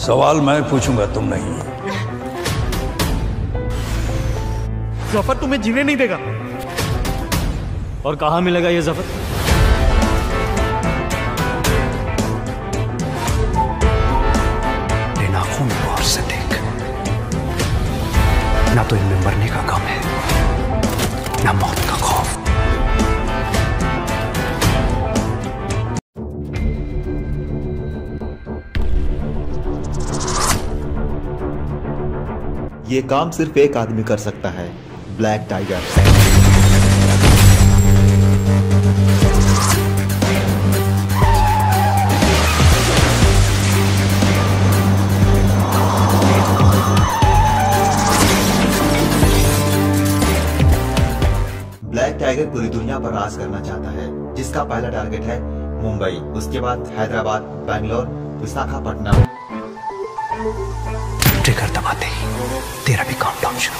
सवाल मैं पूछूँगा तुम नहीं ज़फ़र तुम्हें जीने नहीं देगा। और कहा मिलेगा ये ज़फ़र? इन आँखों में गौर से देख। ना तो इनमें मरने का गम है ना मौत ये काम सिर्फ़ एक आदमी कर सकता है ब्लैक टाइगर ब्लैक टाइगर पूरी दुनिया पर राज करना चाहता है, जिसका पहला टारगेट है मुंबई, उसके बाद हैदराबाद, बैंगलोर, विशाखापट्टनम। future.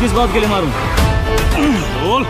किस बात के लिए मारूं? बोल।